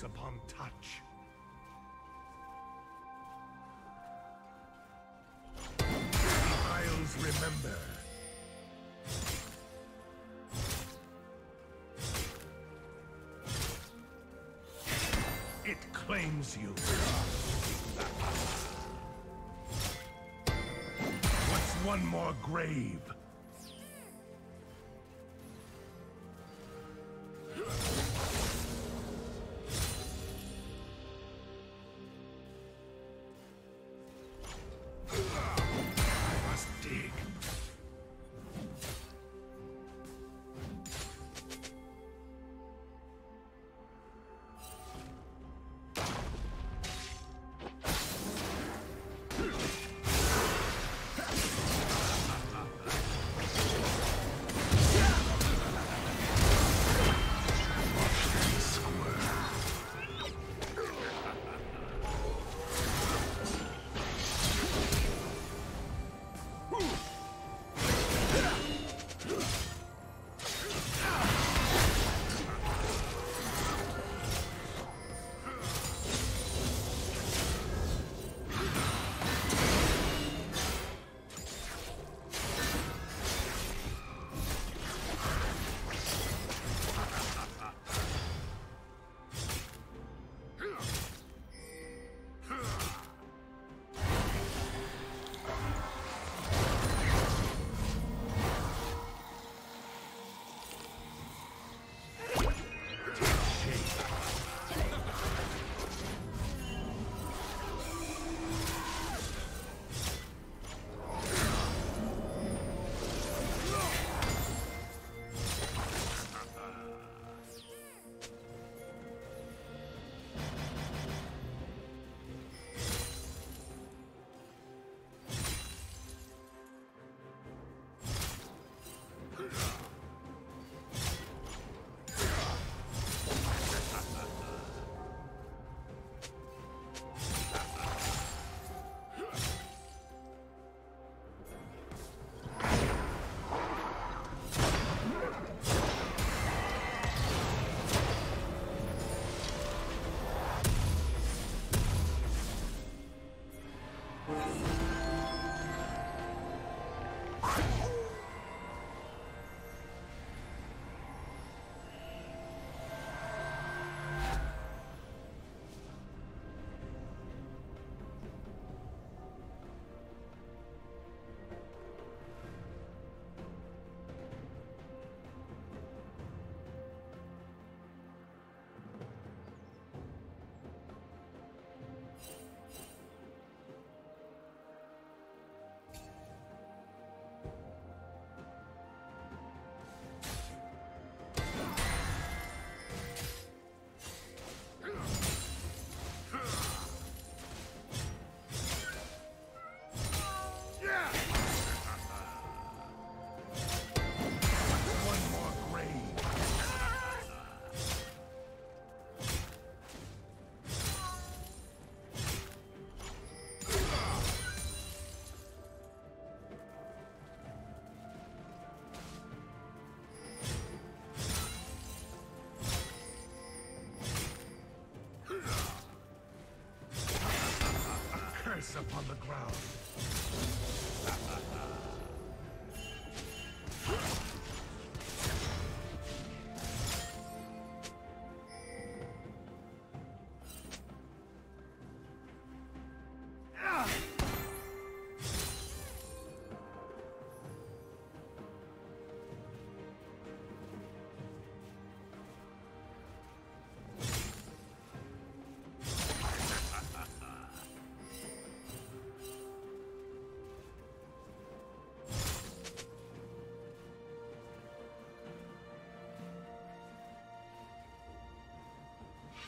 close upon touch. Isles remember. It claims you. What's one more grave? Upon the ground.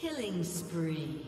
Killing spree.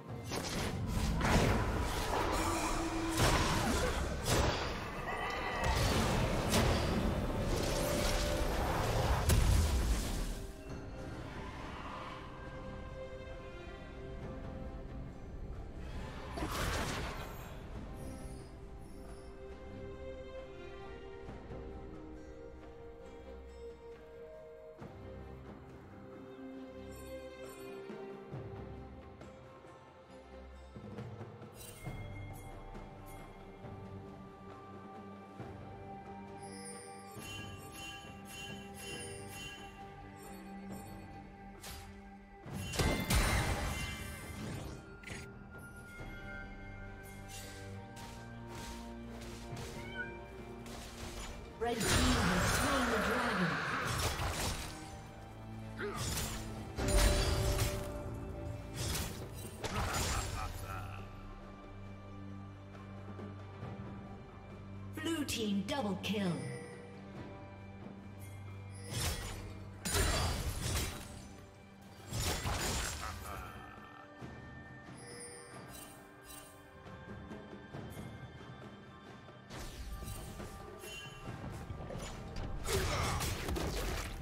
あっ! Red team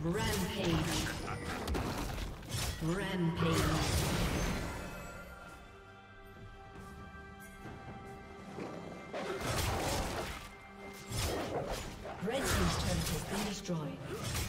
Rampage. Rampage. Red Team's turret has been destroyed.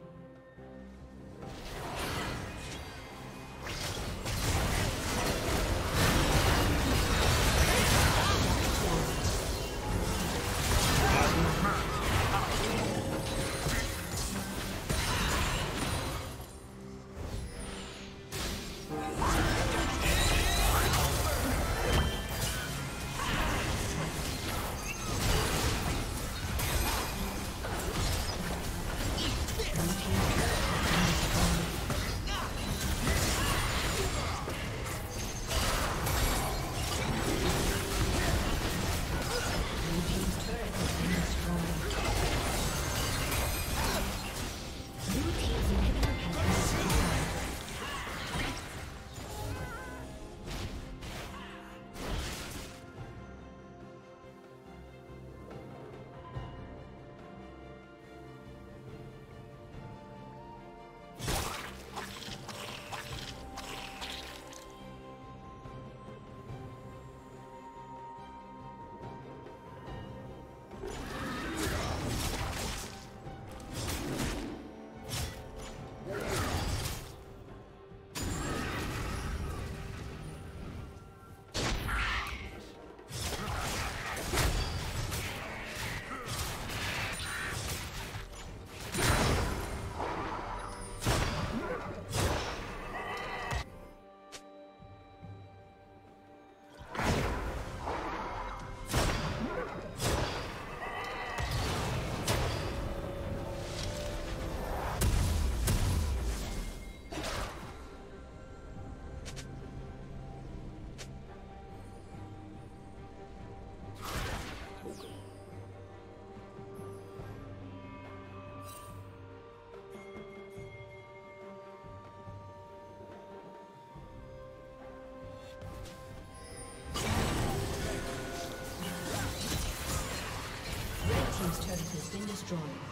Destroyed.